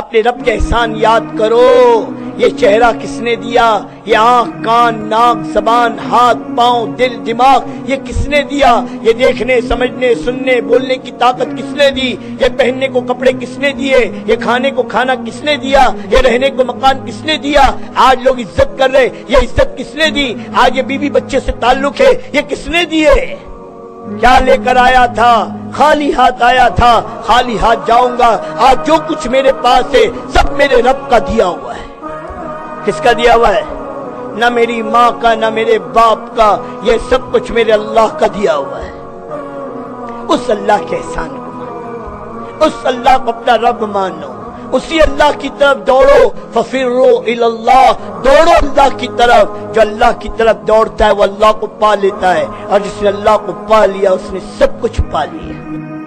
अपने रब के एहसान याद करो। ये चेहरा किसने दिया? ये आँख, कान, नाक, जबान, हाथ, पाँव, दिल, दिमाग, ये किसने दिया? ये देखने, समझने, सुनने, बोलने की ताकत किसने दी? ये पहनने को कपड़े किसने दिए? ये खाने को खाना किसने दिया? ये रहने को मकान किसने दिया? आज लोग इज़्ज़त कर रहे ये इज़्ज़त किसने दी? आज ये बीवी बच्चे से ताल्लुक है। ये किसने दिए? क्या लेकर आया था? खाली हाथ आया था। खाली हाथ जाऊँगा। आज जो कुछ मेरे पास है, सब मेरे रब का दिया हुआ है। किसका दिया हुआ है? न मेरी माँ का, न मेरे बाप का। ये सब कुछ मेरे अल्लाह का दिया हुआ है। उस अल्लाह के एहसान को मानो। उस अल्लाह को अपना रब मानो। उसी अल्लाह की तरफ़ दौड़ो फिर दौड़ो अल्लाह की तरफ़। जो अल्लाह की तरफ़ दौड़ता है, वो अल्लाह को पा लेता है। और जिसने अल्लाह को पा लिया, उसने सब कुछ पा लिया।